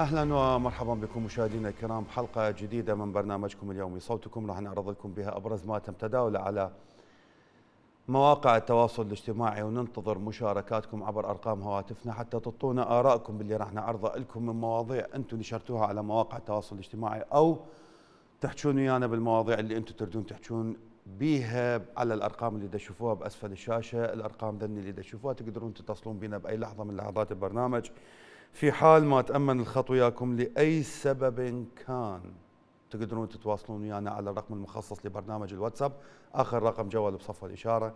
أهلا ومرحبا بكم مشاهدينا الكرام. بحلقه جديدة من برنامجكم اليومي. صوتكم راح نعرض لكم بها أبرز ما تم تداوله على مواقع التواصل الاجتماعي وننتظر مشاركاتكم عبر أرقام هواتفنا حتى تعطونا آرائكم باللي راح نعرضه لكم من مواضيع أنتم نشرتوها على مواقع التواصل الاجتماعي أو تحجون ويانا بالمواضيع اللي أنتم تردون تحجون بيها على الأرقام اللي تشوفوها بأسفل الشاشة، الأرقام ذني اللي تشوفوها تقدرون تتصلون بنا بأي لحظة من لحظات البرنامج. في حال ما تأمن الخط وياكم لأي سبب كان تقدرون تتواصلون ويانا على الرقم المخصص لبرنامج الواتساب آخر رقم جوال بصف الاشاره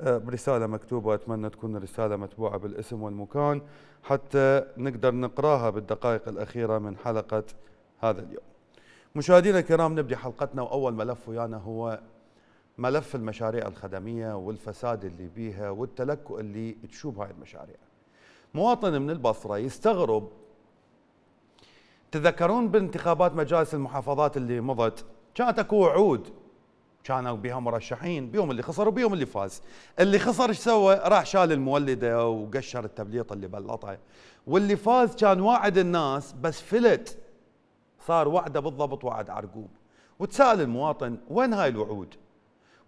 آه، برسالة مكتوبة أتمنى تكون الرسالة متبوعة بالاسم والمكان حتى نقدر نقراها بالدقائق الأخيرة من حلقة هذا اليوم. مشاهدينا الكرام نبدي حلقتنا وأول ملف ويانا هو ملف المشاريع الخدمية والفساد اللي بيها والتلكؤ اللي تشوب هاي المشاريع. مواطن من البصرة يستغرب. تذكرون بانتخابات مجالس المحافظات اللي مضت؟ كانت أكو وعود. كانوا بها مرشحين بيهم اللي خسر وبيهم اللي فاز. اللي خسر إيش سوى؟ راح شال المولدة وقشر التبليط اللي بلطه. واللي فاز كان واعد الناس بس فلت. صار وعده بالضبط وعد عرقوب. وتسأل المواطن وين هاي الوعود؟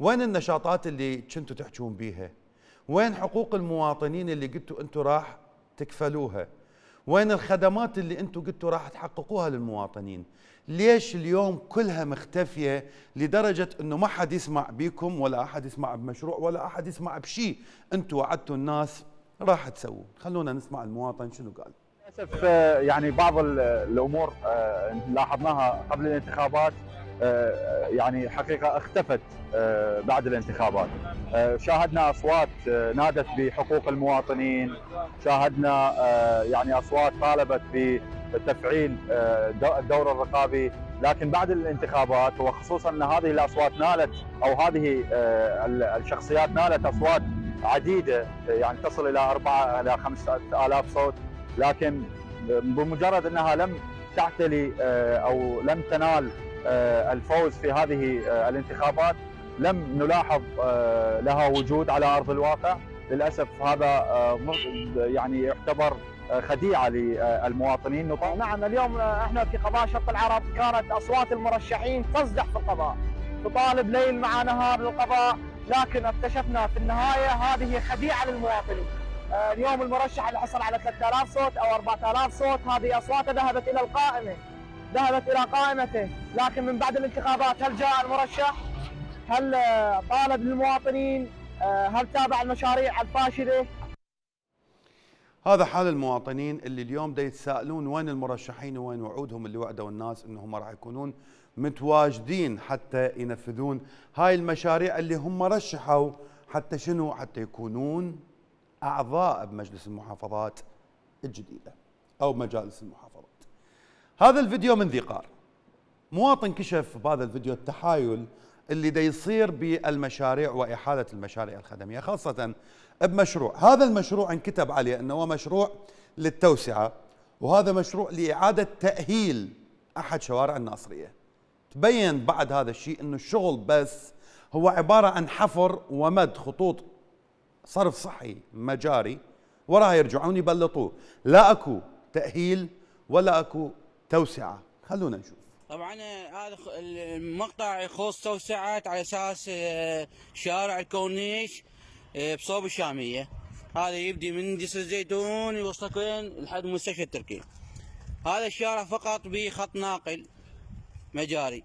وين النشاطات اللي كنتوا تحجون بيها؟ وين حقوق المواطنين اللي قلتوا أنتم راح تكفلوها. وين الخدمات اللي أنتم قلتوا راح تحققوها للمواطنين؟ ليش اليوم كلها مختفية لدرجة إنه ما حد يسمع بيكم ولا أحد يسمع بمشروع ولا أحد يسمع بشيء أنتم وعدتوا الناس راح تسووا خلونا نسمع المواطن شنو قال. للأسف آه، يعني بعض ال- الأمور آه، لاحظناها قبل الانتخابات. يعني حقيقة اختفت آه، بعد الانتخابات. آه، شاهدنا أصوات آه، نادت بحقوق المواطنين. شاهدنا آه، يعني أصوات طالبت بتفعيل آه، دو- الدور الرقابي. لكن بعد الانتخابات وخصوصا إن هذه الأصوات نالت أو هذه آه، ال- الشخصيات نالت أصوات عديدة آه، يعني تصل إلى 4 إلى 5000 صوت. لكن بمجرد إنها لم تعتلي آه، أو لم تنال آه، الفوز في هذه آه، الانتخابات. لم نلاحظ آه، لها وجود على أرض الواقع. للأسف هذا آه، يعني يعتبر آه، خديعة للمواطنين نعم اليوم إحنا في قضاء شرق العرب كانت أصوات المرشحين تصدح في القضاء. تطالب ليل مع نهار للقضاء لكن اكتشفنا في النهاية هذه خديعة للمواطنين. آه، اليوم المرشح اللي حصل على 3000 صوت أو 4000 صوت هذه اصواته ذهبت إلى القائمة. ذهبت إلى قائمته لكن من بعد الانتخابات هل جاء المرشح؟ هل آه، طالب للمواطنين؟ آه، هل تابع المشاريع الفاشلة؟ هذا حال المواطنين اللي اليوم دا يتساءلون وين المرشحين وين وعودهم اللي وعدوا الناس إنهم راح يكونون متواجدين حتى ينفذون هاي المشاريع اللي هم رشحوا حتى شنو حتى يكونون أعضاء بمجلس المحافظات الجديدة أو مجالس المحافظات هذا الفيديو من ذي قار مواطن كشف بهذا الفيديو التحايل اللي دا يصير بالمشاريع وإحالة المشاريع الخدمية خاصة بمشروع. هذا المشروع انكتب عليه إنه هو مشروع للتوسعة وهذا مشروع لإعادة تأهيل أحد شوارع الناصرية. تبين بعد هذا الشيء إنه الشغل بس هو عبارة عن حفر ومد خطوط صرف صحي مجاري وراها يرجعون يبلطوه. لا أكو تأهيل ولا أكو توسعة. خلونا نشوف. طبعا هذا خ- المقطع يخص توسعات على أساس آه، شارع الكورنيش آه، بصوب الشامية. هذا يبدي من جسر الزيتون يوصلك وين لحد مستشفى التركي. هذا الشارع فقط بخط ناقل مجاري.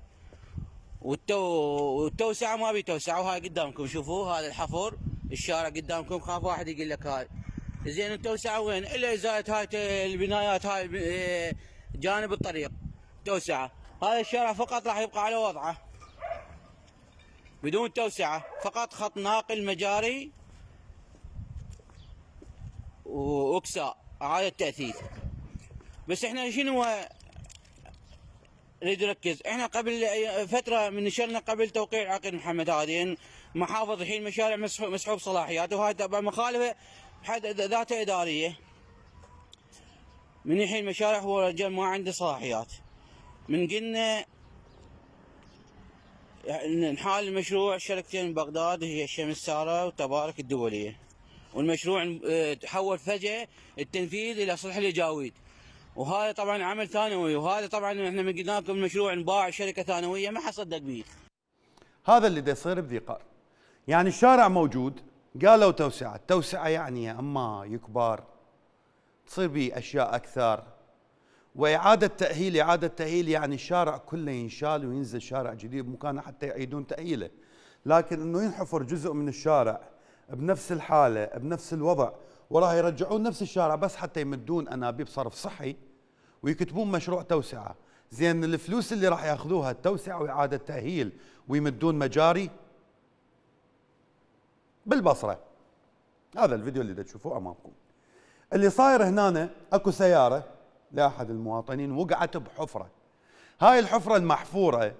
والتو... والتوسعة ما بيتوسعه وهاي قدامكم. شوفوا هذا الحفر الشارع قدامكم. خاف واحد يقول لك هاي. زين التوسعة وين؟ إلا ازاله هاي البنايات هاي آه، جانب الطريق. توسعة. هذا الشارع فقط راح يبقى على وضعه. بدون توسعة. فقط خط ناقل مجاري واكساء إعادة تاثير بس إحنا شنو نريد نركز؟ إحنا قبل فترة من نشرنا قبل توقيع عقد محمد هادي محافظ الحين مشاريع مسحوب صلاحياته وهاي مخالفه حد ذات إدارية. من الحين مشاريع هو رجال ما عنده صلاحيات. من قلنا نحال المشروع شركتين بغداد هي الشمس سارة وتبارك الدولية. والمشروع تحول فجأة التنفيذ إلى صلح الجاويد وهذا طبعا عمل ثانوي وهذا طبعا إحنا من قلنا لكم المشروع انباع شركة ثانوية ما حصدق به هذا اللي يصير بذيقار يعني الشارع موجود قالوا توسعة توسعة يعني يا أما يكبر تصير به أشياء أكثر. وإعادة تأهيل إعادة تأهيل يعني الشارع كله ينشال وينزل شارع جديد بمكانه حتى يعيدون تأهيله. لكن أنه ينحفر جزء من الشارع بنفس الحالة بنفس الوضع. وراح يرجعون نفس الشارع بس حتى يمدون أنابيب صرف صحي ويكتبون مشروع توسعة. زين الفلوس اللي راح ياخذوها التوسعة وإعادة تأهيل ويمدون مجاري بالبصرة. هذا الفيديو اللي تشوفوه أمامكم. اللي صاير هنا اكو سيارة لأحد المواطنين وقعت بحفرة. هاي الحفرة المحفورة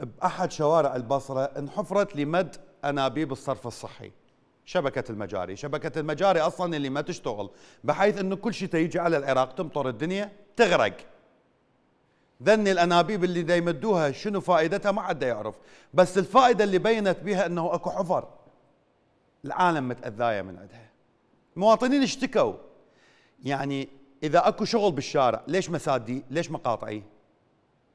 بأحد شوارع البصرة انحفرت لمد أنابيب الصرف الصحي. شبكة المجاري. شبكة المجاري أصلا اللي ما تشتغل بحيث أنه كل شيء تيجي على العراق تمطر الدنيا تغرق. ذني الأنابيب اللي دا يمدوها شنو فائدتها؟ ما حد يعرف. بس الفائدة اللي بينت بها إنه أكو حفر. العالم متأذاية من عندها. المواطنين اشتكوا. يعني إذا أكو شغل بالشارع ليش مسادي ليش مقاطعي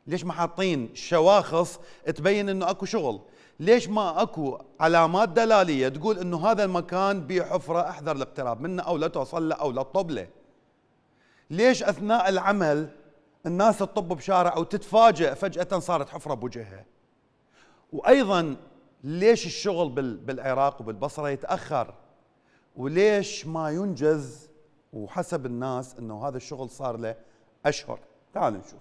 ليش ما حاطين شواخص تبين إنه أكو شغل؟ ليش ما أكو علامات دلالية تقول إنه هذا المكان بيه حفره أحذر الاقتراب منه أو لا توصل له أو لا تطب له؟ ليش أثناء العمل الناس تطب بشارع وتتفاجئ فجأة صارت حفرة بوجهها؟ وأيضا ليش الشغل بالعراق وبالبصرة يتأخر؟ وليش ما ينجز وحسب الناس أنه هذا الشغل صار له أشهر. تعالوا نشوف.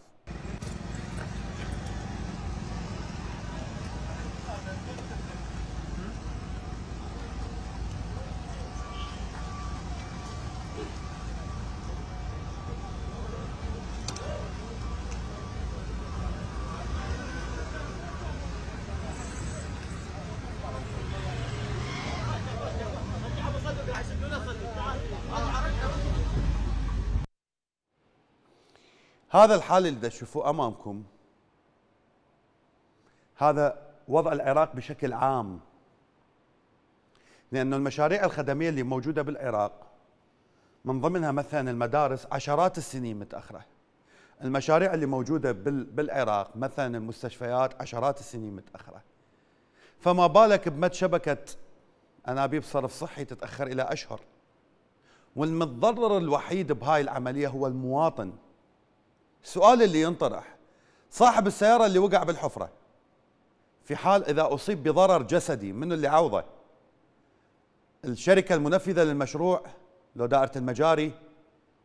هذا الحال اللي تشوفوه أمامكم. هذا وضع العراق بشكل عام. لأن المشاريع الخدمية اللي موجودة بالعراق من ضمنها مثلا المدارس عشرات السنين متأخرة. المشاريع اللي موجودة بالعراق مثلا المستشفيات عشرات السنين متأخرة. فما بالك بمد شبكة أنابيب صرف صحي تتأخر إلى أشهر. والمتضرر الوحيد بهاي العملية هو المواطن. السؤال اللي ينطرح. صاحب السيارة اللي وقع بالحفرة. في حال إذا أصيب بضرر جسدي من اللي عوضه؟ الشركة المنفذة للمشروع لو دائرة المجاري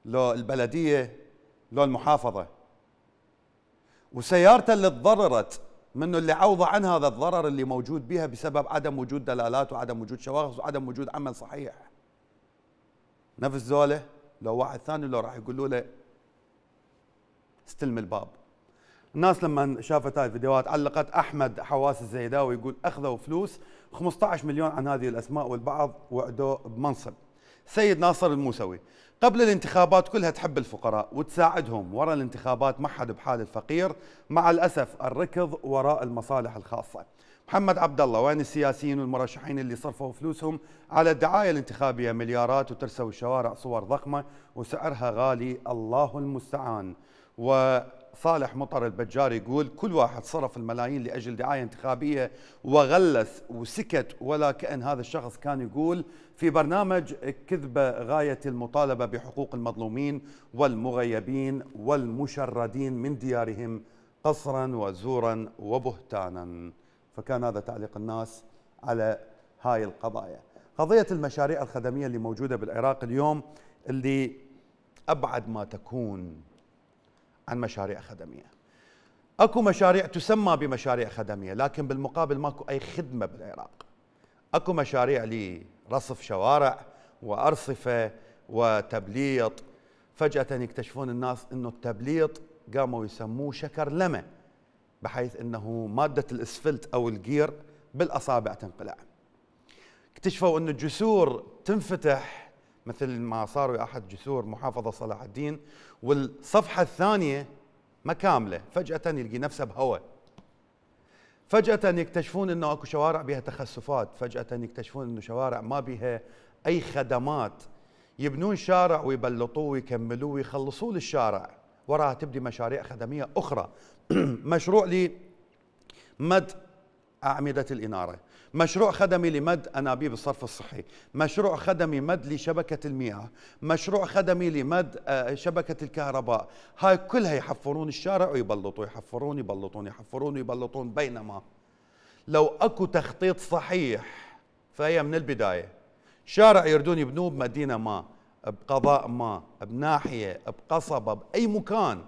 لو البلدية لو المحافظة. وسيارته اللي تضررت منه اللي عوض عن هذا الضرر اللي موجود بها بسبب عدم وجود دلالات وعدم وجود شواغص وعدم وجود عمل صحيح. نفس زوله لو واحد ثاني لو راح يقولوا له استلم الباب. الناس لما شافت هاي الفيديوهات علقت أحمد حواس الزيداوي يقول أخذوا فلوس 15 مليون عن هذه الأسماء والبعض وعدوه بمنصب. سيد ناصر الموسوي قبل الانتخابات كلها تحب الفقراء وتساعدهم وراء الانتخابات ما حد بحال الفقير مع الأسف الركض وراء المصالح الخاصة. محمد عبد الله وين السياسيين والمرشحين اللي صرفوا فلوسهم على الدعاية الانتخابية؟ مليارات وترسوا الشوارع صور ضخمة وسعرها غالي. الله المستعان. وصالح مطر البجار يقول كل واحد صرف الملايين لأجل دعاية انتخابية وغلس وسكت ولا كأن هذا الشخص كان يقول في برنامج كذبة غاية المطالبة بحقوق المظلومين والمغيبين والمشردين من ديارهم قصرا وزورا وبهتانا. فكان هذا تعليق الناس على هاي القضايا. قضية المشاريع الخدمية اللي موجودة بالعراق اليوم اللي أبعد ما تكون. عن مشاريع خدمية. أكو مشاريع تسمى بمشاريع خدمية لكن بالمقابل ماكو أي خدمة بالعراق. أكو مشاريع لرصف شوارع وأرصفة وتبليط فجأة يكتشفون الناس إنه التبليط قاموا يسموه شكر لمة بحيث إنه مادة الإسفلت أو الجير بالأصابع تنقلع. اكتشفوا إنه الجسور تنفتح مثل ما صار ويا أحد جسور محافظة صلاح الدين والصفحة الثانية ما كامله فجأة يلقي نفسه بهواء. فجأة يكتشفون إنه أكو شوارع بها تخسفات. فجأة يكتشفون إنه شوارع ما بها أي خدمات. يبنون شارع ويبلطوه ويكملوه ويخلصوه للشارع. وراها تبدي مشاريع خدمية أخرى. مشروع لمد أعمدة الإنارة. مشروع خدمي لمد أنابيب الصرف الصحي. مشروع خدمي مد لشبكة المياه. مشروع خدمي لمد آه، شبكة الكهرباء. هاي كلها يحفرون الشارع ويبلطوا يحفرون يبلطون يحفرون يبلطون. بينما لو أكو تخطيط صحيح فهي من البداية. شارع يردون يبنوه بمدينة ما بقضاء ما بناحية بقصبة بأي مكان.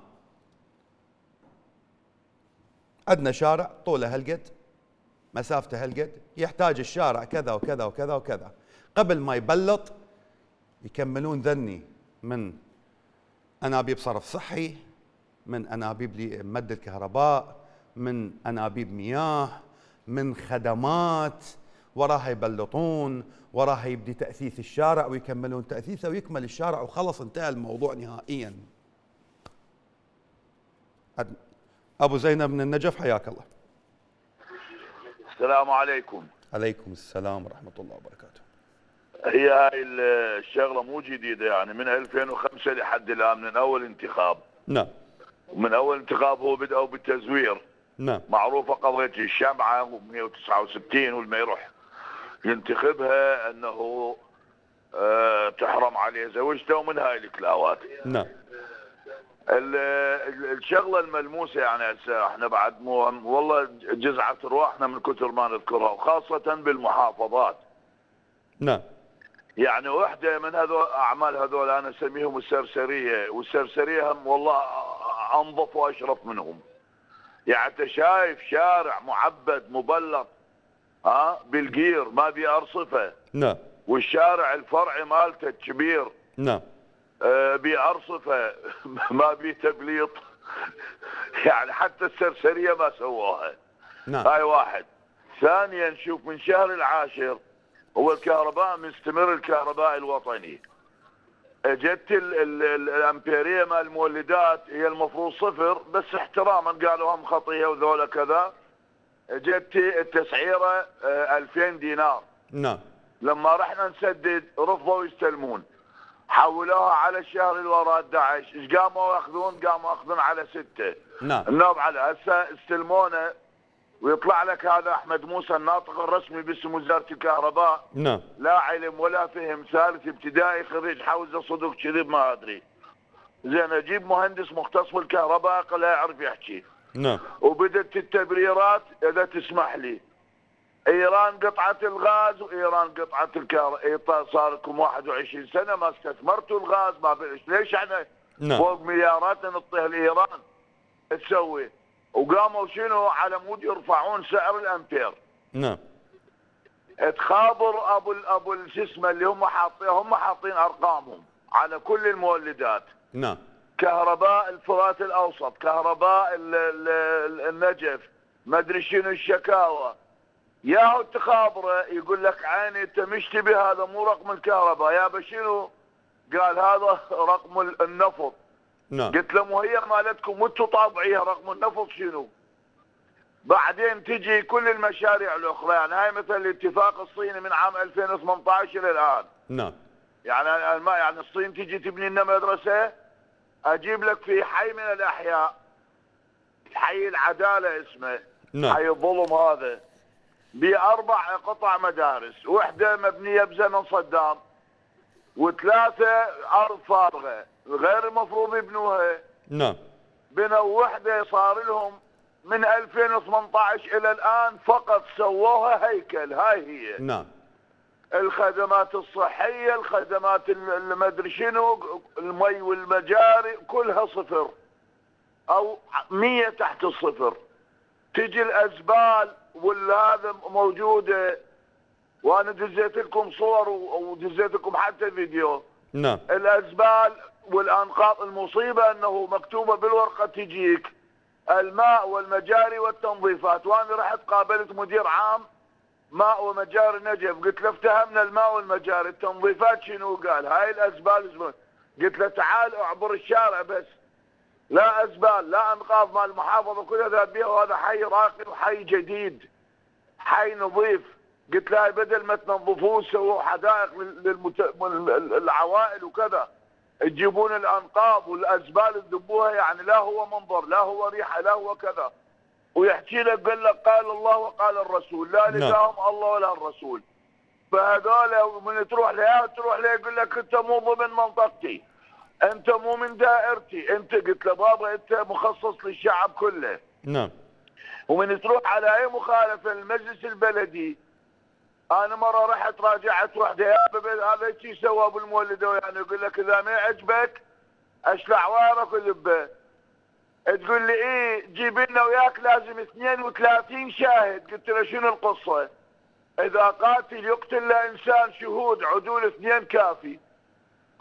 عندنا شارع طوله هالقد. مسافته هالقد يحتاج الشارع كذا وكذا وكذا وكذا. قبل ما يبلط يكملون ذني من انابيب صرف صحي من انابيب لمد الكهرباء من انابيب مياه من خدمات. وراها يبلطون وراها يبدي تأثيث الشارع ويكملون تأثيثه ويكمل الشارع وخلص انتهى الموضوع نهائيا. أبو زينب من النجف حياك الله. السلام عليكم. عليكم السلام ورحمة الله وبركاته. هي هاي الشغلة مو جديدة يعني من 2005 لحد الآن من أول انتخاب. نعم. ومن أول انتخاب هو بدأوا بالتزوير. نعم. معروفة قضية الشمعة و169 والما يروح ينتخبها أنه آه، تحرم عليه زوجته ومن هاي الكلاوات. نعم. الشغلة الملموسة يعني هسه إحنا بعد مو والله جزعة ارواحنا من كثر ما نذكرها وخاصة بالمحافظات. نعم. يعني وحدة من هذول أعمال هذول أنا أسميهم السرسرية والسرسرية هم والله أنظف وأشرف منهم. يعني أنت شايف شارع معبد مبلط ها بالقير ما بي أرصفه. نعم. والشارع الفرعي مالته كبير. نعم. بأرصفة. ما بي تبليط. يعني حتى السرسرية ما سووها. نعم. هاي واحد. ثانيا نشوف من شهر العاشر هو الكهرباء مستمر الكهرباء الوطني. جت الأمبيرية مال المولدات هي المفروض صفر بس احتراما قالوا هم خطية وذولا كذا. جت التسعيرة 2000 دينار. نعم. لما رحنا نسدد رفضوا يستلمون. حولوها على الشهر اللي وراه 11 إيش قاموا يأخذون؟ قاموا يأخذون على ستة. نعم. النوب على هسه استلمونه ويطلع لك هذا أحمد موسى الناطق الرسمي باسم وزارة الكهرباء. نعم. لا علم ولا فهم ثالث ابتدائي خريج حوزة صدق كذب ما أدري. زين أجيب مهندس مختص بالكهرباء لا يعرف يحكي. نعم. وبدت التبريرات إذا تسمح لي. إيران قطعت الغاز وإيران قطعت الكهرباء. صار لكم 21 سنة ما استثمرتوا الغاز ما ليش إحنا نعم. فوق مليارات نعطيها لإيران؟ تسوي؟ وقاموا شنو؟ على مود يرفعون سعر الأمبير. نعم. تخابر أبو أبو اسمه اللي هم حاطين هم حاطين أرقامهم على كل المولدات. نعم. كهرباء الفرات الأوسط كهرباء ال ال النجف ما أدري شنو الشكاوى. ياهو تخابره يقول لك عيني انت مشتبه هذا مو رقم الكهرباء. يا شنو؟ قال هذا رقم النفط. نعم. قلت له مو هي مالتكم وأنتم طابعيها رقم النفط شنو؟ بعدين تجي كل المشاريع الأخرى يعني هاي مثل الاتفاق الصيني من عام 2018 إلى الان نعم. يعني ما يعني الصين تجي تبني لنا مدرسة أجيب لك في حي من الأحياء حي العدالة اسمه نعم. حي الظلم هذا. بأربع قطع مدارس وحدة مبنية بزمن صدام وثلاثة أرض فارغة غير المفروض يبنوها. نعم. بنوا وحدة صار لهم من 2018 إلى الآن فقط سووها هيكل هاي هي. نعم. الخدمات الصحية الخدمات المدري شنو المي والمجاري كلها صفر. أو مية تحت الصفر. تجي الازبال والهذا موجودة؟ وأنا دزيت لكم صور ودزيت لكم حتى فيديو. نعم. الأزبال والأنقاض المصيبة أنه مكتوبة بالورقة تجيك. الماء والمجاري والتنظيفات. وأنا رحت قابلت مدير عام ماء ومجاري نجف. قلت له افتهمنا الماء والمجاري. التنظيفات شنو؟ قال هاي الأزبال. قلت له تعال اعبر الشارع بس. لا أزبال لا أنقاض مال المحافظة كلها ذهب بيها وهذا حي راقي وحي جديد حي نظيف. قلت له بدل ما تنظفوه سووا حدائق للمت... للعوائل وكذا. تجيبون الأنقاض والأزبال تذبوها يعني لا هو منظر لا هو ريحة لا هو كذا. ويحكي لك قال لك قال الله وقال الرسول لا نعم. لقاهم الله ولا الرسول. فهذول من تروح لها تروح لها يقول لك أنت مو ضمن منطقتي. انت مو من دائرتي. انت قلت له بابا انت مخصص للشعب كله. نعم. ومن تروح على اي مخالفه للمجلس البلدي أنا مرة رحت راجعت رحت هذا شي سوى أبو المولد يعني يقول لك إذا ما يعجبك أشلع وارك وذبه تقول لي إيه جيب لنا وياك لازم 32 شاهد. قلت له شنو القصة؟ إذا قاتل يقتل إنسان شهود عدول اثنين كافي.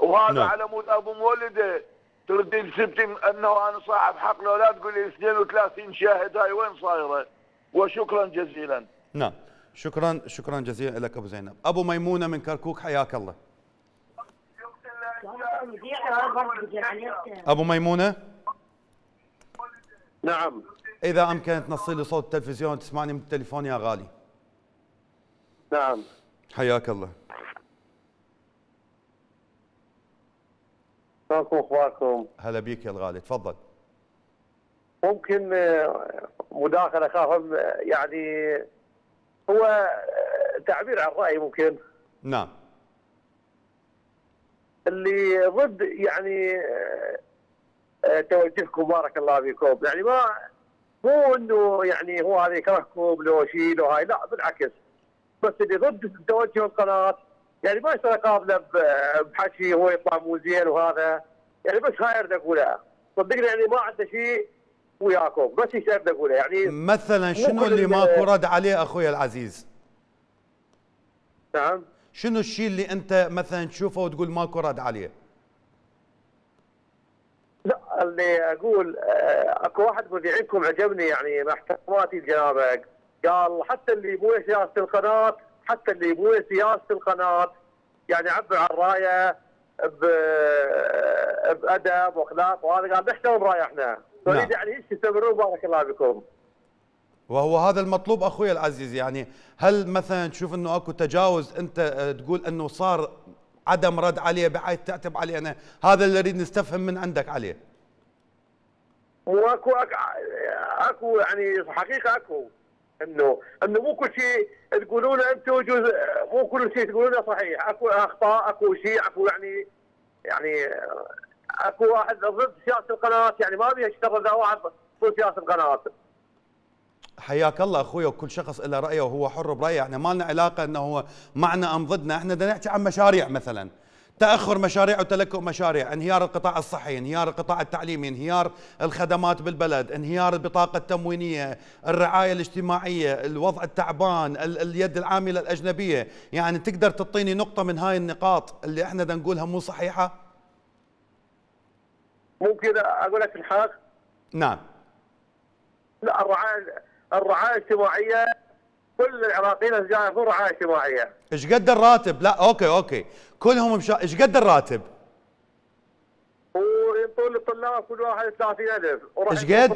وهذا نعم. على مود أبو مولدة. تردين سبتي أنه أنا صاحب حق لو لا تقول لي 32 شاهد هاي وين صايرة؟ وشكرا جزيلا. نعم. شكرا شكرا جزيلا لك أبو زينب. أبو ميمونة من كركوك حياك الله. أبو ميمونة؟ نعم. إذا امكن تنصي لي صوت التلفزيون تسمعني من التليفون يا غالي. نعم. حياك الله. شلونكم اخباركم؟ هلا بيك يا الغالي تفضل. ممكن آه، مداخلة اخاف آه، يعني هو آه، تعبير عن رأي ممكن. نعم. اللي ضد يعني توجهكم بارك الله فيكم. يعني ما مو إنه يعني هو هذا يكرهكم لو شيء لو هاي لا بالعكس. بس اللي ضد توجه القناة يعني ما يصير اقابله ب- بحكي هو يطلع مو زين وهذا. يعني بس هاي اريد اقولها صدقني يعني ما عنده شيء وياكم بس إيش اريد اقولها يعني مثلا شنو اللي ال- ماكو رد عليه أخوي العزيز؟ نعم. شنو الشيء اللي أنت مثلا تشوفه وتقول ماكو رد عليه؟ لا اللي أقول آه، أكو واحد مذيعينكم عجبني يعني مع احتراماتي لجنابك قال حتى اللي يبون سياسة القناة حتى اللي يبون سياسة القناة يعني عبر عن رايه بأدب وأخلاق وهذا قال نحترم رايه إحنا نريد يعني إيش تستمرون؟ بارك الله بكم وهو هذا المطلوب أخوي العزيز يعني هل مثلا تشوف إنه أكو تجاوز؟ أنت آه، تقول إنه صار عدم رد عليه بحيث تعتب علينا هذا اللي نريد نستفهم من عندك عليه. واكو أكو يعني حقيقة أكو. انه انه مو كل شيء تقولونه أنتم جزء مو كل شيء تقولونه صحيح. اكو اخطاء اكو شيء اكو يعني يعني اكو واحد ضد سياسة القناه يعني ما أبي أشتغل ذا واحد ضد سياسة القناه حياك الله أخوي وكل شخص له رأيه وهو حر برأيه. إحنا ما لنا علاقة إنه هو معنا أم ضدنا. إحنا بدنا نحكي عن مشاريع مثلا. تأخر مشاريع وتلكؤ مشاريع انهيار القطاع الصحي انهيار القطاع التعليمي انهيار الخدمات بالبلد انهيار البطاقة التموينية الرعاية الاجتماعية الوضع التعبان ال- اليد العاملة الأجنبية. يعني تقدر تعطيني نقطة من هاي النقاط اللي إحنا نقولها مو صحيحة؟ ممكن أقول لك الحق؟ نعم. لا الرعاية الرعاية الاجتماعية كل العراقيين ياخذون رعايه اجتماعية. إيش قد الراتب؟ لا okay okay. كلهم مشا... إيش قد الراتب؟ وينطون للطلاب كل واحد 30000 وراح إيش يجيب قد؟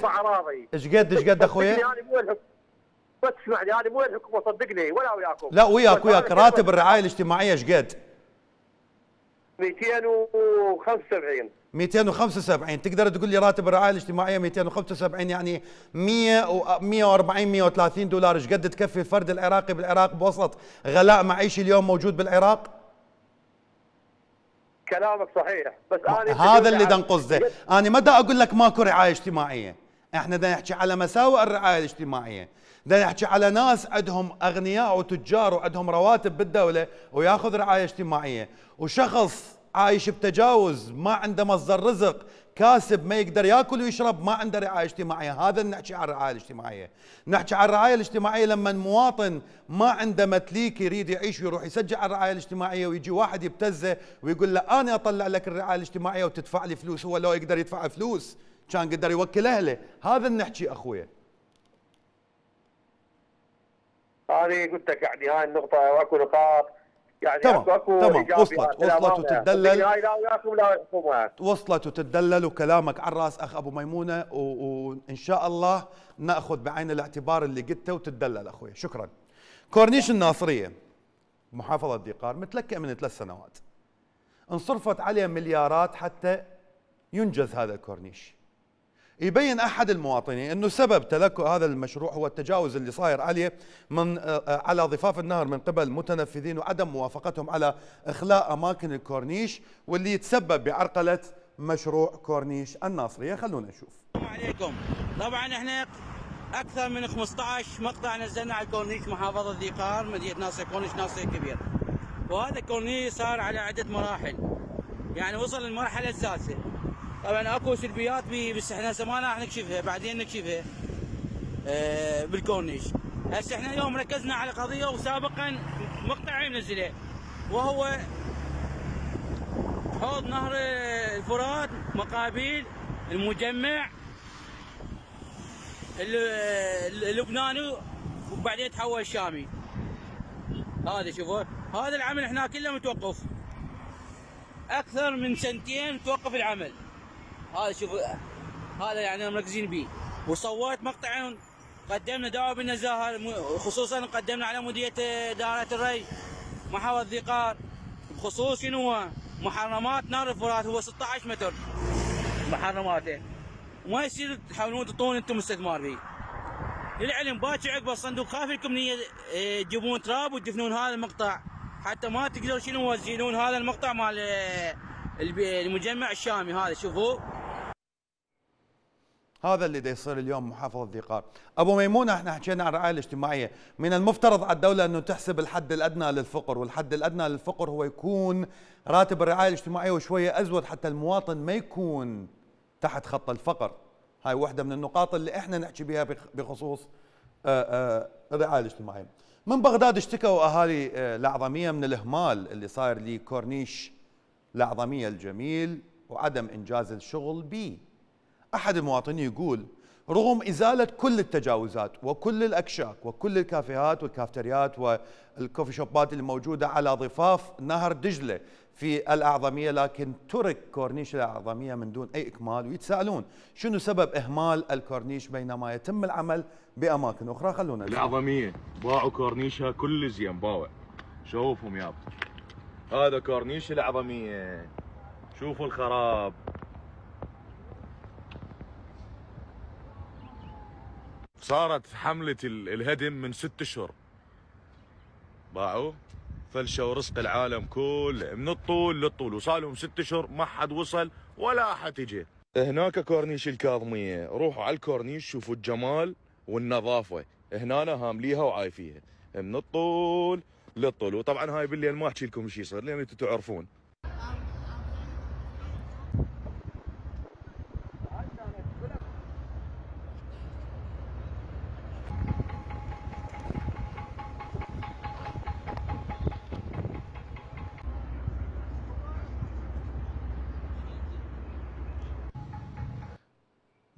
إيش قد إيش قد أخويا؟ صدقني أنا مو بس اسمعني أنا مو الحكومة صدقني ولا وياكم. لا وياك وياك. راتب الرعاية الاجتماعية إيش قد؟ 275 275 تقدر تقول لي راتب الرعاية الاجتماعية 275 يعني 100 و 140 130 دولار. إيش قد تكفي الفرد العراقي بالعراق بوسط غلاء معيشي اليوم موجود بالعراق؟ كلامك صحيح بس أنا هذا اللي نقصده أنا ما دا أقول لك ماكو رعاية اجتماعية. إحنا بدنا نحكي على مساوئ الرعاية الاجتماعية. بدنا نحكي على ناس عندهم أغنياء وتجار وعندهم رواتب بالدولة وياخذ رعاية اجتماعية. وشخص عايش بتجاوز ما عنده مصدر رزق كاسب ما يقدر ياكل ويشرب ما عنده رعاية اجتماعية. هذا نحكي عن الرعاية الاجتماعية. نحكي عن الرعاية الاجتماعية لما مواطن ما عنده متليك يريد يعيش ويروح يسجل على الرعاية الاجتماعية ويجي واحد يبتزه ويقول له أنا أطلع لك الرعاية الاجتماعية وتدفع لي فلوس هو لو يقدر يدفع فلوس كان قدر يوكل أهله. هذا نحكي أخويا. أنا قلت لك يعني هاي النقطة وأكو نقاط. يعني تمام، اكو أكو تمام، وصلت، وصلت. وتتدلل. صدقني هاي لا وياكم ولا الحكومة وصلت وتتدلل وكلامك على الرأس أخ أبو ميمونة و- وإن شاء الله نأخذ بعين الاعتبار اللي قلته وتتدلل أخوي. شكرا. كورنيش الناصرية محافظة ديقار متلكئ من ثلاث سنوات. انصرفت عليه مليارات حتى ينجز هذا الكورنيش. يبين أحد المواطنين إنه سبب تلكؤ هذا المشروع هو التجاوز اللي صاير عليه من آه، على ضفاف النهر من قبل متنفذين وعدم موافقتهم على إخلاء أماكن الكورنيش واللي يتسبب بعرقلة مشروع كورنيش الناصرية. خلونا نشوف. عليكم. طبعا إحنا أكثر من 15 مقطع نزلنا على الكورنيش محافظة ذي قار مدينة ناصر كورنيش ناصر الكبير وهذا الكورنيش صار على عدة مراحل. يعني وصل للمرحلة السادسة. طبعا أكو سلبيات بس إحنا هسه ما راح نكشفها بعدين نكشفها آه بالكورنيش. هسه إحنا اليوم ركزنا على قضية وسابقا مقطع منزله وهو حوض نهر الفرات مقابل المجمع ال- اللبناني وبعدين تحول الشامي. هذا شوفوا هذا العمل إحنا كله متوقف. أكثر من سنتين توقف العمل. هذا شوفوا هذا يعني مركزين به وصورت مقطعين قدمنا دعوه بالنزاهة خصوصا قدمنا على مديرية دائره الري ذي قار. بخصوص شنو؟ هو؟ محرمات نهر الفرات هو 16 متر. محرماته وما يصير تحاولون تعطون أنتم استثمار به للعلم باكر عقب الصندوق خاف ي- تجيبون تراب وتدفنون هذا المقطع. حتى ما تقدروا شنو تزيلون هذا المقطع مال آه، المجمع الشامي هذا شوفوا. هذا اللي دا يصير اليوم محافظة ذي قار أبو ميمونة إحنا حكينا عن الرعاية الاجتماعية. من المفترض على الدولة أنه تحسب الحد الأدنى للفقر والحد الأدنى للفقر هو يكون راتب الرعاية الاجتماعية وشوية أزود حتى المواطن ما يكون تحت خط الفقر. هاي واحدة من النقاط اللي إحنا نحكي بها بخ- بخصوص آه، آه، الرعاية الاجتماعية. من بغداد اشتكوا أهالي آه، الأعظمية من الإهمال اللي صاير لكورنيش الأعظمية الجميل وعدم إنجاز الشغل به أحد المواطنين يقول رغم إزالة كل التجاوزات وكل الأكشاك وكل الكافيهات والكافتريات والكوفي شوبات اللي موجودة على ضفاف نهر دجلة في الأعظمية لكن ترك كورنيش الأعظمية من دون أي إكمال ويتساءلون شنو سبب إهمال الكورنيش بينما يتم العمل بأماكن أخرى. خلونا نشوف. العظمية باعوا كورنيشها كل زين باوع. شوفهم ياب هذا كورنيش الأعظمية شوفوا الخراب. صارت حملة ال- الهدم من ست اشهر باعوا فلشوا رزق العالم كله من الطول للطول. وصار لهم ست اشهر ما حد وصل ولا أحد اجى هناك كورنيش الكاظمية. روحوا على الكورنيش شوفوا الجمال والنظافة. هنا هامليها وعايفيها. من الطول للطول. وطبعا هاي بالليل ما أحكي لكم شو يصير لأن أنتم تعرفون.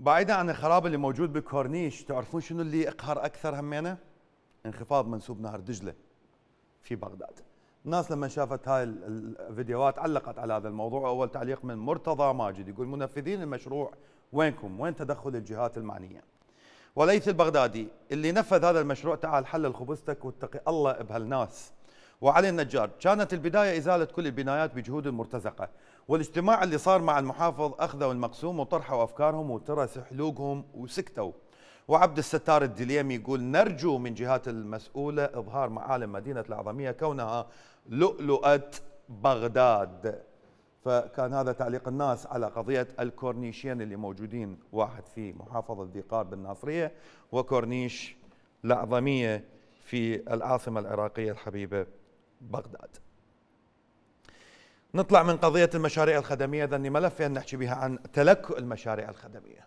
بعيدا عن الخراب اللي موجود بالكورنيش تعرفون شنو اللي يقهر أكثر همينة؟ انخفاض منسوب نهر دجلة في بغداد. الناس لما شافت هاي ال- الفيديوهات علقت على هذا الموضوع أول تعليق من مرتضى ماجد يقول منفذين المشروع وينكم؟ وين تدخل الجهات المعنية؟ وليث البغدادي اللي نفذ هذا المشروع تعال حلل خبزتك واتقي الله بهالناس وعلي النجار كانت البداية إزالة كل البنايات بجهود مرتزقة والاجتماع اللي صار مع المحافظ أخذوا المقسوم وطرحوا أفكارهم وترس حلوقهم وسكتوا. وعبد الستار الدليمي يقول نرجو من جهات المسؤولة إظهار معالم مدينة الأعظمية كونها لؤلؤة بغداد. فكان هذا تعليق الناس على قضية الكورنيشين اللي موجودين واحد في محافظة ذي بالناصرية وكورنيش الأعظمية في العاصمة العراقية الحبيبة بغداد. نطلع من قضية المشاريع الخدمية ذني ملف نحكي بها عن تلكؤ المشاريع الخدمية.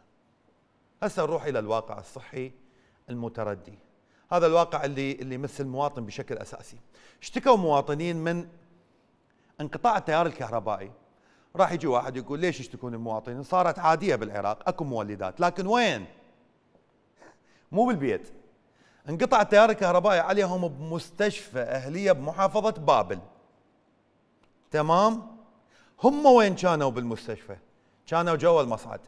هسه نروح إلى الواقع الصحي المتردي. هذا الواقع اللي اللي يمس المواطن بشكل أساسي. اشتكوا مواطنين من انقطاع التيار الكهربائي. راح يجي واحد يقول ليش يشتكون المواطنين؟ صارت عادية بالعراق أكو مولدات لكن وين؟ مو بالبيت. انقطع التيار الكهربائي عليهم بمستشفى أهلية بمحافظة بابل. تمام؟ هم وين كانوا بالمستشفى؟ كانوا جوا المصعد.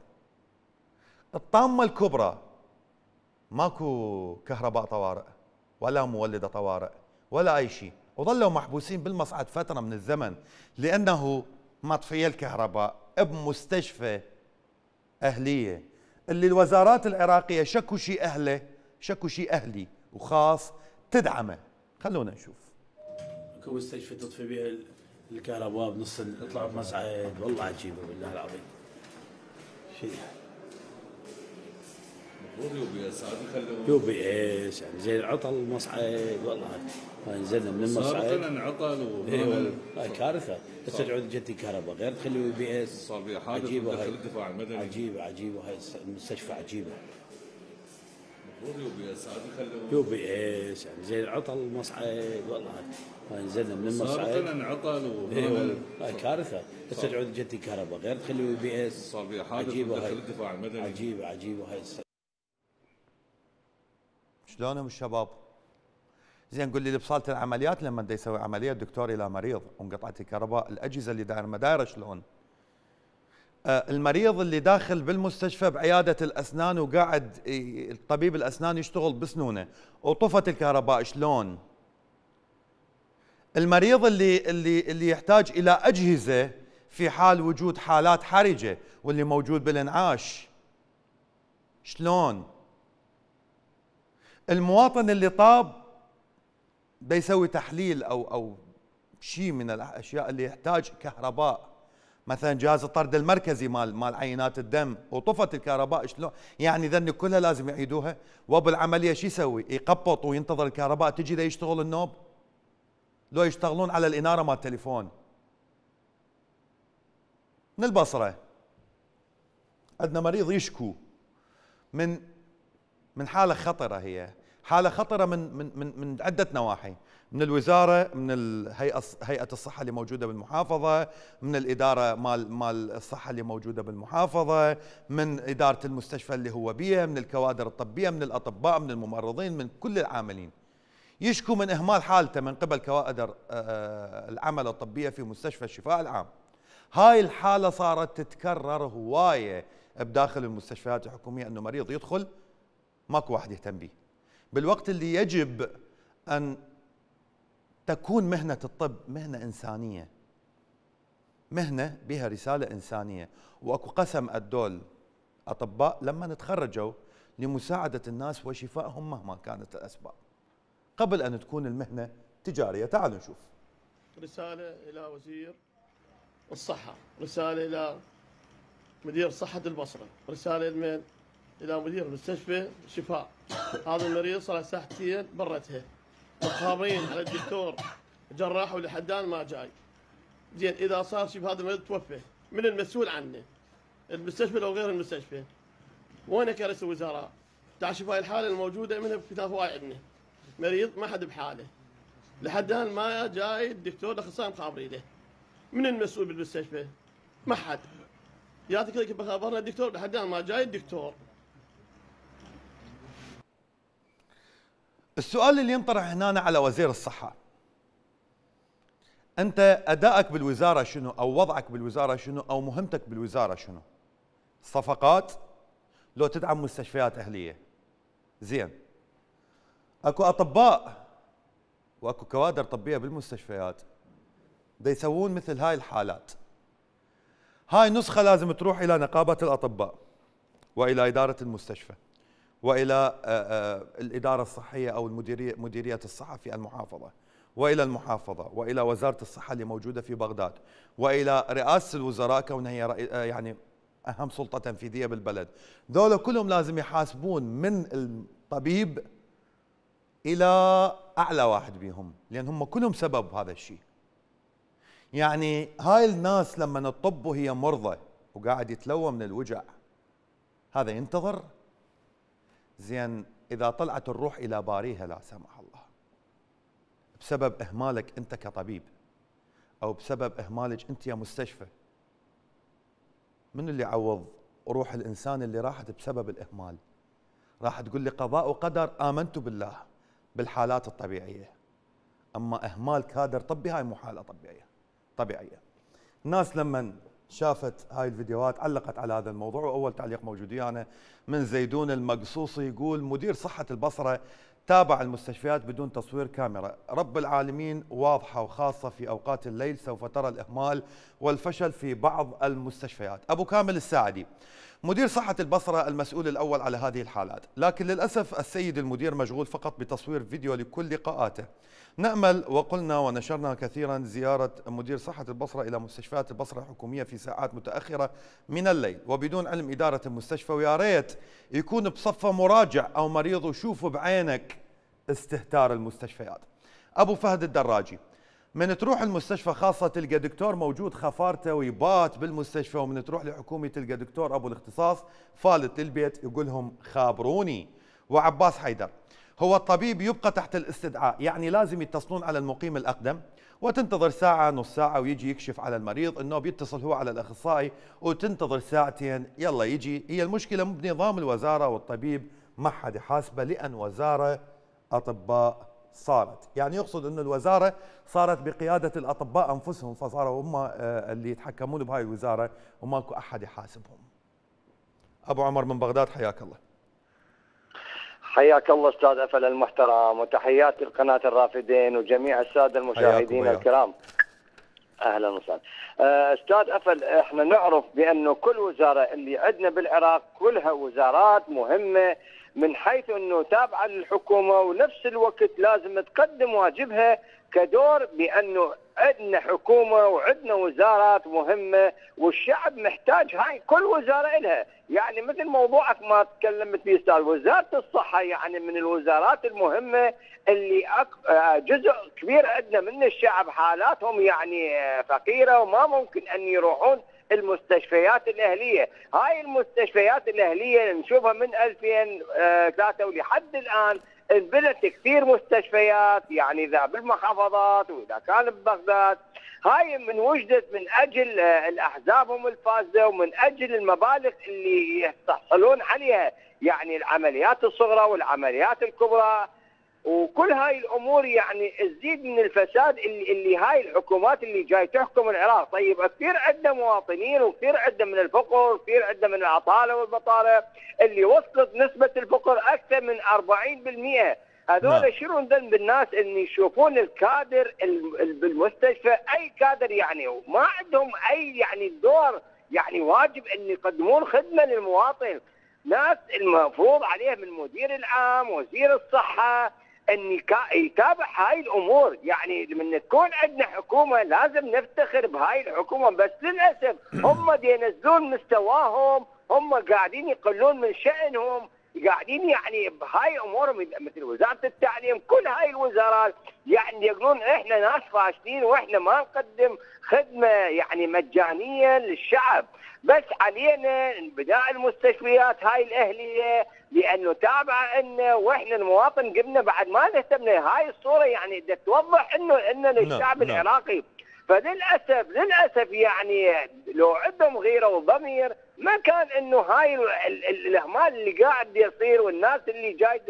الطامة الكبرى. ماكو كهرباء طوارئ ولا مولدة طوارئ ولا أي شيء. وظلوا محبوسين بالمصعد فترة من الزمن لأنه مطفيه الكهرباء بمستشفى أهلية. اللي الوزارات العراقية شكو شيء أهله شكو شيء أهلي وخاص تدعمه. خلونا نشوف. مستشفى تطفي بها الكهرباء بنص المصعد. والله عجيبه بالله العظيم. شيء UPS U PS يعني زي العطل المصعد. والله نزلنا من المصعد. سابقا انعطل و والله هاي كارثة. بس تعود جتي كهرباء غير تخلي UPS. صار عجيبة الدفاع المدني. عجيبة عجيبة هاي المستشفى عجيبة. UPS يعني زي العطل المصعد والله. هاي نزلنا من المصعد اي والله. وهذا هاي كارثة. بس تعود جتي كهرباء. غير تخلي UPS صار بها حادث عجيبة هاي. الدفاع المدني. عجيبة عجيبة هاي. شلونهم الشباب؟ زين قول لي بصاله العمليات لما دا يسوي عملية الدكتور إلى مريض وانقطعت الكهرباء. الأجهزة اللي داير مدايرة شلون؟ المريض اللي داخل بالمستشفى بعيادة الأسنان وقاعد الطبيب الأسنان يشتغل بسنونه. وطفت الكهرباء شلون؟ المريض اللي اللي اللي يحتاج إلى أجهزة في حال وجود حالات حرجة واللي موجود بالإنعاش. شلون؟ المواطن اللي طاب ده يسوي تحليل أو أو شيء من الأشياء اللي يحتاج كهرباء. مثلا جهاز الطرد المركزي مال مال عينات الدم وطفت الكهرباء شلون؟ يعني ذني كلها لازم يعيدوها. وبالعمليه شو يسوي؟ يقبط وينتظر الكهرباء تجي ليشتغل النوب؟ لو يشتغلون على الإنارة مال التليفون. من البصرة. عندنا مريض يشكو. من من حالة خطرة هي. حالة خطرة من من من من عدة نواحي. من الوزارة من الهيئة هيئة الصحة اللي موجودة بالمحافظة من الإدارة مال مال الصحة اللي موجودة بالمحافظة من إدارة المستشفى اللي هو بيها من الكوادر الطبية من الأطباء من الممرضين من كل العاملين. يشكو من إهمال حالته من قبل كوادر آه، العمل الطبية في مستشفى الشفاء العام. هاي الحالة صارت تتكرر هواية بداخل المستشفيات الحكومية إنه مريض يدخل ماكو واحد يهتم به بالوقت اللي يجب أن تكون مهنة الطب مهنة إنسانية. مهنة بها رسالة إنسانية. وأكو قسم الدول أطباء لما تخرجوا لمساعدة الناس وشفائهم مهما كانت الأسباب. قبل أن تكون المهنة تجارية. تعالوا نشوف. رسالة إلى وزير الصحة. رسالة إلى مدير صحة البصرة. رسالة لمن إلى مدير مستشفى شفاء. هذا المريض صار له ساعتين برتها مخابرين الدكتور جراح ولحدان ما جاي. زين إذا صار شيء هذا المريض توفى من المسؤول عنه؟ المستشفى لو غير المستشفى. وينك يا رئيس الوزراء شوف هاي الحالة الموجودة منها في هواي عندنا مريض ما حد بحاله. لحد الان ما جاي الدكتور الاخصائي مخابري له. من المسؤول بالمستشفى؟ ما حد. يعطيك كذا بخبرنا الدكتور لحد الان ما جاي الدكتور. السؤال اللي ينطرح هنا على وزير الصحة. أنت أدائك بالوزارة شنو؟ أو وضعك بالوزارة شنو؟ أو مهمتك بالوزارة شنو؟ صفقات؟ لو تدعم مستشفيات أهلية. زين. أكو أطباء وأكو كوادر طبية بالمستشفيات. دا يسوون مثل هاي الحالات. هاي نسخة لازم تروح إلى نقابة الأطباء وإلى إدارة المستشفى. وإلى آه، آه، الإدارة الصحية أو المديرية مديرية الصحه في المحافظة وإلى المحافظة وإلى وزارة الصحة اللي موجودة في بغداد وإلى رئاسة الوزراء كونها هي آه، يعني أهم سلطة تنفيذية بالبلد. ذولا كلهم لازم يحاسبون من الطبيب إلى أعلى واحد بيهم لأن هم كلهم سبب هذا الشيء. يعني هاي الناس لما الطب وهي مرضى وقاعد يتلوى من الوجع هذا ينتظر؟ زين إذا طلعت الروح إلى باريها لا سمح الله. بسبب إهمالك أنت كطبيب أو بسبب إهمالك أنت يا مستشفى. من اللي عوض روح الإنسان اللي راحت بسبب الإهمال؟ راح تقول لي قضاء وقدر آمنت بالله بالحالات الطبيعية. أما إهمال كادر طبي هاي مو حالة طبيعية. طبيعية. الناس لما شافت هاي الفيديوهات علقت على هذا الموضوع. وأول تعليق موجود ويانا من زيدون المقصوصي يقول مدير صحة البصرة تابع المستشفيات بدون تصوير كاميرا. رب العالمين واضحة وخاصة في أوقات الليل سوف ترى الإهمال والفشل في بعض المستشفيات. أبو كامل الساعدي. مدير صحة البصرة المسؤول الأول على هذه الحالات لكن للأسف السيد المدير مشغول فقط بتصوير فيديو لكل لقاءاته. نأمل وقلنا ونشرنا كثيرا زيارة مدير صحة البصرة إلى مستشفيات البصرة الحكومية في ساعات متأخرة من الليل. وبدون علم إدارة المستشفى ويا ريت يكون بصفة مراجع أو مريض وشوفوا بعينك استهتار المستشفيات. أبو فهد الدراجي. من تروح المستشفى خاصة تلقى دكتور موجود خفارته ويبات بالمستشفى ومن تروح لحكومة تلقى دكتور أبو الاختصاص فالت للبيت يقول لهم خابروني. وعباس حيدر هو الطبيب يبقى تحت الاستدعاء يعني لازم يتصلون على المقيم الأقدم وتنتظر ساعة نص ساعة ويجي يكشف على المريض إنه بيتصل هو على الأخصائي وتنتظر ساعتين يلا يجي. هي المشكلة مو بنظام الوزارة والطبيب ما حد يحاسبه لأن وزارة أطباء صارت. يعني يقصد أن الوزارة صارت بقيادة الأطباء أنفسهم فصاروا هم آه، اللي يتحكمون بهاي الوزارة وماكو أحد يحاسبهم. أبو عمر من بغداد حياك الله. حياك الله أستاذ أفل المحترم وتحياتي لقناة الرافدين وجميع السادة المشاهدين. الكرام. أهلا وسهلا. آه، أستاذ أفل إحنا نعرف بأنه كل وزارة اللي عندنا بالعراق كلها وزارات مهمة من حيث إنه تابعه للحكومة ونفس الوقت لازم تقدم واجبها كدور بأنه عندنا حكومة وعندنا وزارات مهمة والشعب محتاج هاي كل وزارة لها يعني مثل موضوعك ما تكلمت فيه أستاذ وزارة الصحة يعني من الوزارات المهمة اللي آه، جزء كبير عندنا من الشعب حالاتهم يعني آه، فقيرة وما ممكن أن يروحون المستشفيات الأهلية، هاي المستشفيات الأهلية نشوفها من 2003 ولحد الآن انبنت كثير مستشفيات يعني إذا بالمحافظات وإذا كان ببغداد. هاي من وجدت من أجل آه، الأحزابهم الفاسدة ومن أجل المبالغ اللي يحصلون عليها يعني العمليات الصغرى والعمليات الكبرى. وكل هاي الأمور يعني تزيد من الفساد اللي, اللي هاي الحكومات اللي جاي تحكم العراق، طيب كثير عندنا مواطنين وكثير عندنا من الفقر وكثير عندنا من العطالة والبطالة اللي وصلت نسبة الفقر أكثر من 40%، هذول نعم. شنو ذنب الناس إن يشوفون الكادر ال- ال- بالمستشفى؟ أي كادر يعني؟ وما عندهم أي يعني دور يعني واجب إن يقدمون خدمة للمواطن. ناس المفروض عليه من المدير العام وزير الصحة ان يتابع هاي الأمور. يعني من تكون عندنا حكومة لازم نفتخر بهاي الحكومة بس للأسف هم دي ينزلون مستواهم هم قاعدين يقلون من شأنهم. قاعدين يعني بهاي امورهم مثل وزارة التعليم كل هاي الوزارات يعني يقولون إحنا ناس فاشلين وإحنا ما نقدم خدمة يعني مجانية للشعب. بس علينا بناء المستشفيات هاي الأهلية لأنه تابعة لنا وإحنا المواطن قمنا بعد ما نهتمنا. هاي الصورة يعني توضح انه ان للشعب نعم. العراقي. فللاسف للأسف يعني لو عندهم غيرة وضمير ما كان إنه هاي ال- ال- ال- الأهمال اللي قاعد يصير والناس اللي جاي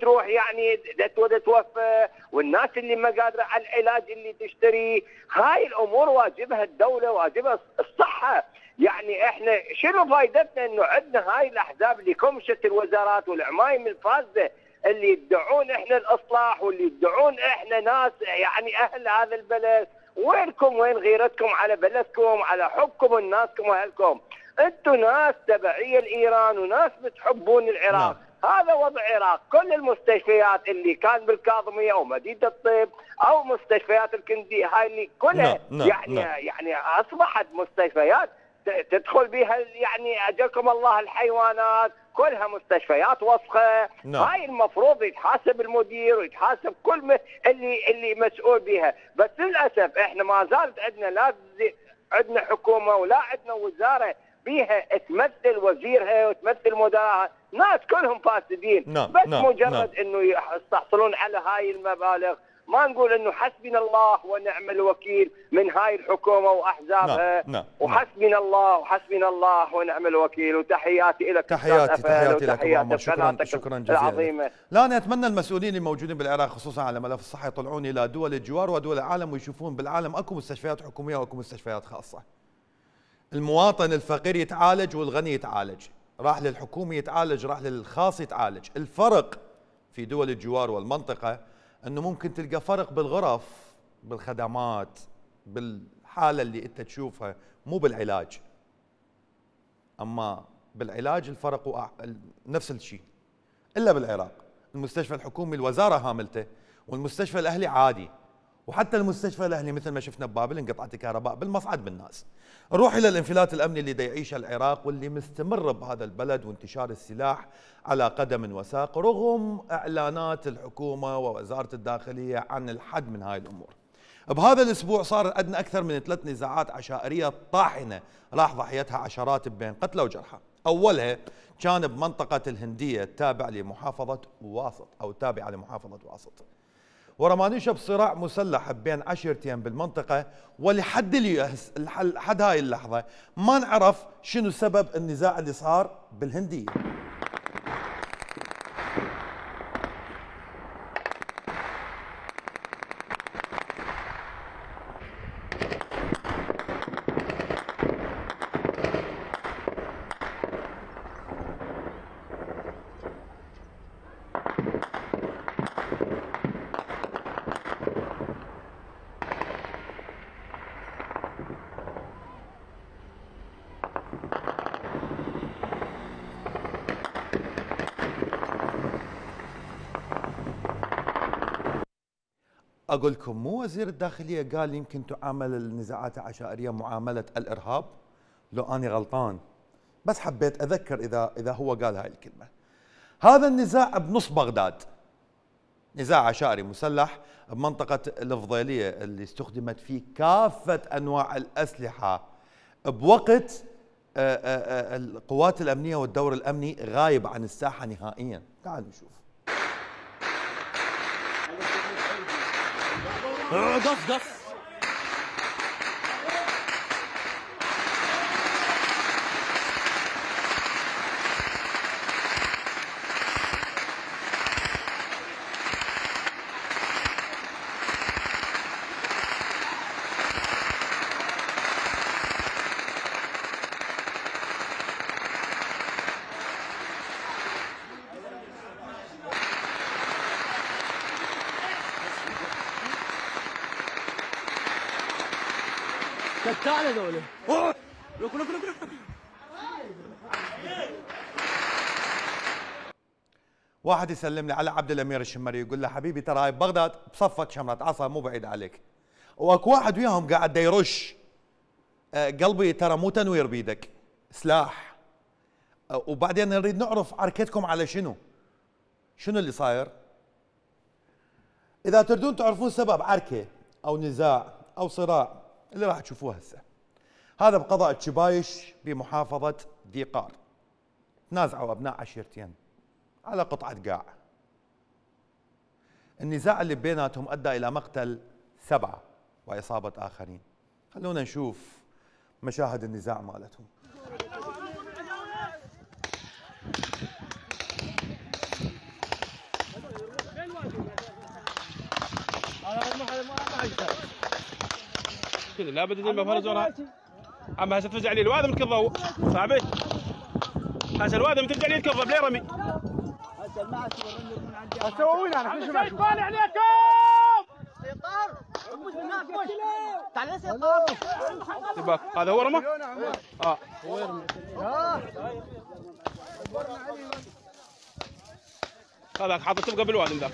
تروح يعني دا توفى والناس اللي ما قادرة على العلاج اللي تشتري. هاي الأمور واجبها الدولة واجبها الصحة. يعني إحنا شنو فائدتنا إنه عندنا هاي الأحزاب اللي كمشت الوزارات والعمايم الفاسدة اللي يدعون إحنا الإصلاح واللي يدعون إحنا ناس يعني أهل هذا البلد؟ وينكم وين غيرتكم؟ على بلدكم على حبكم لناسكم وأهلكم. أنتم ناس تبعية لايران وناس بتحبون العراق هذا وضع العراق كل المستشفيات اللي كان بالكاظمية أو مدينه الطب أو مستشفيات الكندي هاي اللي كلها نعم، نعم، يعني نعم. يعني أصبحت مستشفيات تدخل بها يعني أجلكم الله الحيوانات كلها مستشفيات وسخة نعم. هاي المفروض يتحاسب المدير ويتحاسب كل. اللي اللي مسؤول بها بس للأسف إحنا ما زالت عندنا لا عندنا حكومة ولا عندنا وزارة بيها تمثل وزيرها وتمثل مدراها ناس كلهم فاسدين. نعم، بس نعم، مجرد نعم. إنه يستحصلون على هاي المبالغ. ما نقول إنه حسبنا الله ونعم الوكيل من هاي الحكومة وأحزابها. نعم، نعم، وحسبنا الله وحسبنا الله ونعم الوكيل. وتحياتي لك تحياتي تحياتي لك ابو عمر شكرا شكرا جزيلا. العظيمة. لك. لا أنا أتمنى المسؤولين الموجودين بالعراق خصوصا على ملف الصحة يطلعون إلى دول الجوار ودول العالم ويشوفون بالعالم أكو مستشفيات حكومية وأكو مستشفيات خاصة. المواطن الفقير يتعالج والغني يتعالج، راح للحكومة يتعالج راح للخاص يتعالج، الفرق في دول الجوار والمنطقة أنه ممكن تلقى فرق بالغرف بالخدمات بالحالة اللي أنت تشوفها مو بالعلاج. أما بالعلاج الفرق نفس الشيء. إلا بالعراق. المستشفى الحكومي الوزارة هاملته والمستشفى الأهلي عادي. وحتى المستشفى الأهلي مثل ما شفنا ببابل انقطعت الكهرباء بالمصعد بالناس. نروح إلى الانفلات الأمني اللي يعيشه العراق واللي مستمر بهذا البلد وانتشار السلاح على قدم وساق رغم إعلانات الحكومة ووزارة الداخلية عن الحد من هاي الأمور. بهذا الأسبوع صار عندنا أكثر من ثلاث نزاعات عشائرية طاحنة راح ضحيتها عشرات بين قتلى وجرحى. أولها كان بمنطقة الهندية التابع لمحافظة واسط أو تابعة لمحافظة واسط. ورا ما نشب صراع مسلح بين عشيرتين بالمنطقة ولحد لحد هاي اللحظة ما نعرف شنو سبب النزاع اللي صار بالهندية. أقول لكم مو وزير الداخلية قال يمكن تعامل النزاعات العشائرية معاملة الإرهاب؟ لو أني غلطان. بس حبيت أذكر إذا إذا هو قال هاي الكلمة. هذا النزاع بنص بغداد. نزاع عشائري مسلح بمنطقة الفضيلية اللي استخدمت فيه كافة أنواع الأسلحة. بوقت آه، آه، آه، القوات الأمنية والدور الأمني غايب عن الساحة نهائيا. تعالوا نشوف. قف قف. واحد يسلم لي على عبد الأمير الشمري يقول له حبيبي ترى هاي بغداد بصفك شمرة عصا مو بعيد عليك. وأكو واحد وياهم قاعد يرش آه، قلبي ترى مو تنوير بيدك سلاح. آه، وبعدين نريد نعرف عركتكم على شنو؟ شنو اللي صاير؟ إذا تريدون تعرفون سبب عركة أو نزاع أو صراع اللي راح تشوفوه هسه. هذا بقضاء تشبايش بمحافظة ديقار. تنازعوا أبناء عشيرتين. على قطعة قاع. النزاع اللي بيناتهم أدى إلى مقتل سبعة وإصابة آخرين. خلونا نشوف مشاهد النزاع مالتهم. كذا لابد ان بفرزون أما هسه تفزع لي الوادم الكضه صعبه هسه الوادم ترجع لي الكضه بلي رمي؟ سوون أنا كل شيء طالع عليكم! تعال تباك هذا هو رمى؟ آه. هذاك حاطط تبقى بالوادم ذاك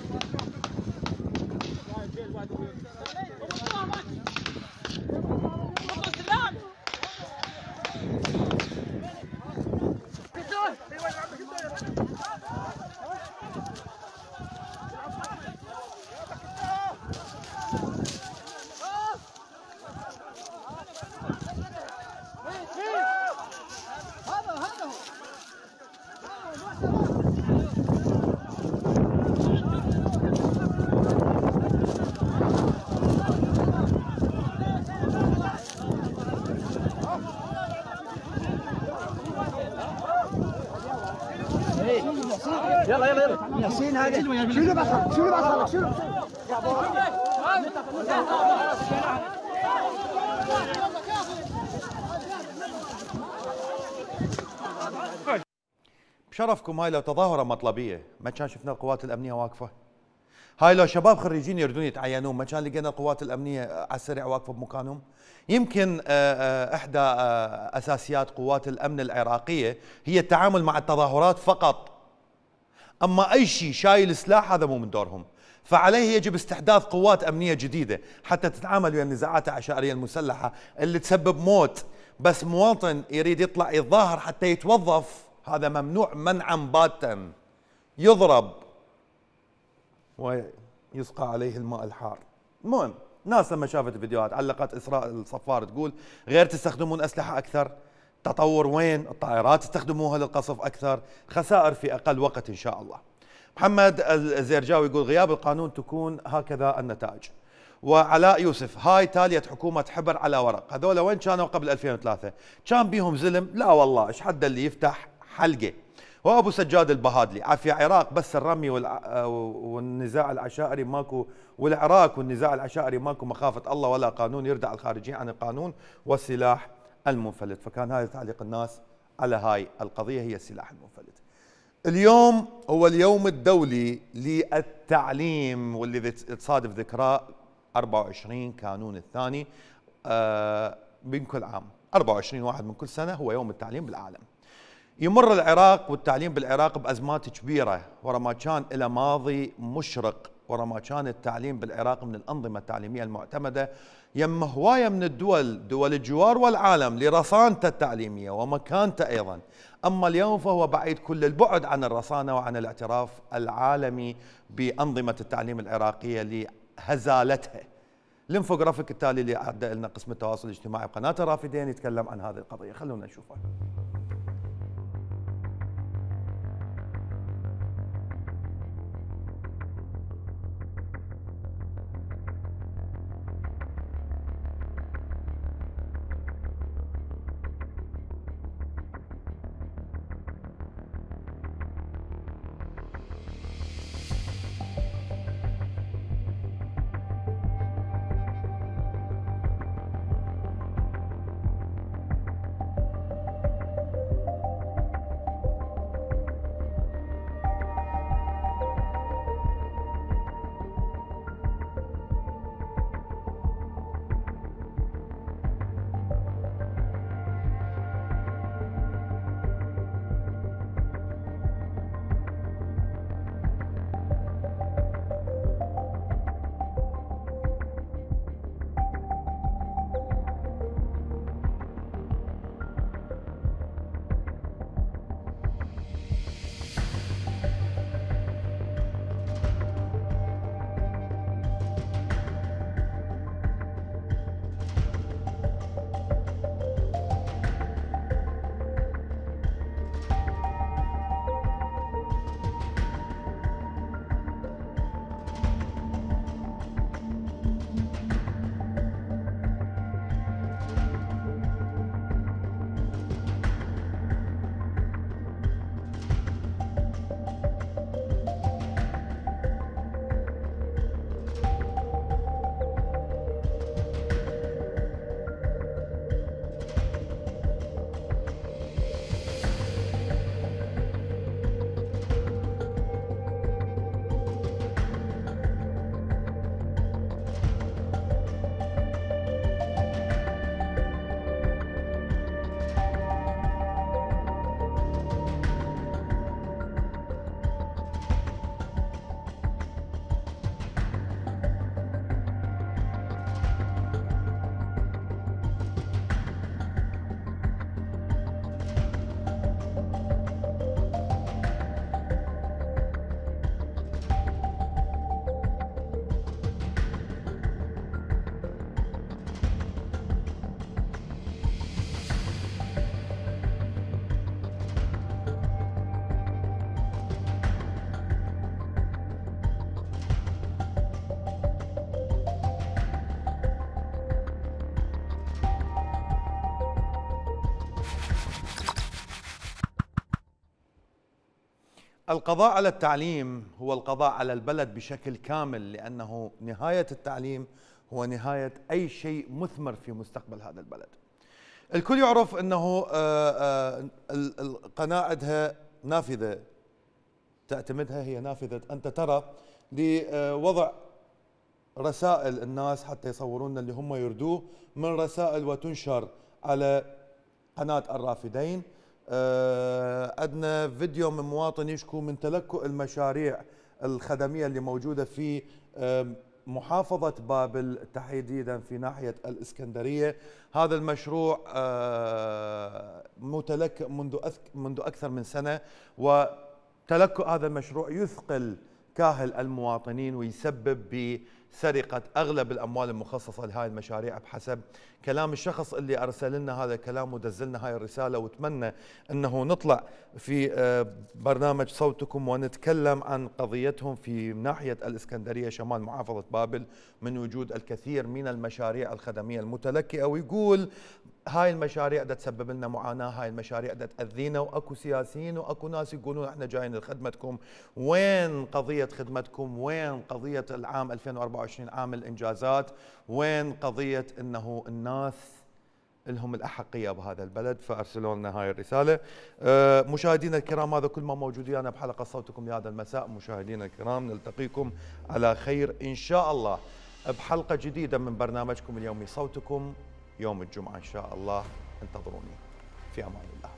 هذا؟ بشرفكم هاي لو تظاهرة مطلبية. ما كان شفنا القوات الأمنية واقفة. هاي لو شباب خريجين يردون يتعينون ما كان لقينا القوات الأمنية على السريع واقفة بمكانهم. يمكن آه، آه، إحدى آه، أساسيات قوات الأمن العراقية هي التعامل مع التظاهرات فقط. أما أي شيء شايل سلاح هذا مو من دورهم. فعليه يجب استحداث قوات أمنية جديدة حتى تتعامل ويا النزاعات العشائريه المسلحة اللي تسبب موت. بس مواطن يريد يطلع يتظاهر حتى يتوظف. هذا ممنوع منعا باتا. يضرب ويسقى عليه الماء الحار. المهم ناس لما شافت الفيديوهات علقت إسراء الصفار تقول غير تستخدمون أسلحة أكثر. تطور وين؟ الطائرات تستخدموها للقصف أكثر خسائر في أقل وقت إن شاء الله. محمد الزيرجاوي يقول غياب القانون تكون هكذا النتائج. وعلاء يوسف هاي تالية حكومة حبر على ورق. هذول وين كانوا قبل 2003 كان بيهم زلم لا والله إيش حد اللي يفتح حلقة؟ وأبو سجاد البهادلي عافية عراق بس الرمي والنزاع العشائري ماكو والعراق والنزاع العشائري ماكو مخافة الله ولا قانون يردع الخارجين عن القانون والسلاح المنفلت فكان هذا تعليق الناس على هاي القضية هي السلاح المنفلت. اليوم هو اليوم الدولي للتعليم واللي تصادف ذكراه 24 كانون الثاني آه، من كل عام. 24 واحد من كل سنة هو يوم التعليم بالعالم. يمر العراق والتعليم بالعراق بأزمات كبيرة ورا ما كان إلى ماضي مشرق ورا ما كان التعليم بالعراق من الأنظمة التعليمية المعتمدة. يم هواية من الدول دول الجوار والعالم لرصانته التعليمية ومكانته أيضا. أما اليوم فهو بعيد كل البعد عن الرصانة وعن الاعتراف العالمي بأنظمة التعليم العراقية لهزالتها الانفوجرافيك التالي اللي أعد لنا قسم التواصل الاجتماعي بقناة رافدين يتكلم عن هذه القضية. خلونا نشوفه. القضاء على التعليم هو القضاء على البلد بشكل كامل لأنه نهاية التعليم هو نهاية أي شيء مثمر في مستقبل هذا البلد. الكل يعرف أنه آه، آه، القناه عندها نافذة تعتمدها هي نافذة أنت ترى لوضع رسائل الناس حتى يصورون اللي هم يردوه من رسائل وتنشر على قناة الرافدين عندنا فيديو من مواطن يشكو من تلكؤ المشاريع الخدمية اللي موجودة في آه، محافظة بابل تحديدا في ناحية الإسكندرية. هذا المشروع آه، متلكئ منذ منذ أكثر من سنة وتلكؤ هذا المشروع يثقل كاهل المواطنين ويسبب بسرقة أغلب الأموال المخصصة لهذه المشاريع بحسب كلام الشخص اللي أرسل لنا هذا الكلام ودزلنا هاي الرسالة وأتمنى أنه نطلع في آه، برنامج صوتكم ونتكلم عن قضيتهم في ناحية الإسكندرية شمال محافظة بابل من وجود الكثير من المشاريع الخدمية المتلكئة ويقول هاي المشاريع دا تسبب لنا معاناة هاي المشاريع دا تأذينا وأكو سياسيين وأكو ناس يقولون إحنا جايين لخدمتكم. وين قضية خدمتكم؟ وين قضية العام 2024 عام الإنجازات؟ وين قضية إنه الناس لهم الأحقية بهذا البلد؟ فأرسلوا لنا هاي الرسالة. أه مشاهدينا الكرام هذا كل ما موجود أنا بحلقة صوتكم لهذا المساء. مشاهدينا الكرام نلتقيكم على خير إن شاء الله. بحلقة جديدة من برنامجكم اليومي صوتكم يوم الجمعة إن شاء الله. انتظروني. في أمان الله.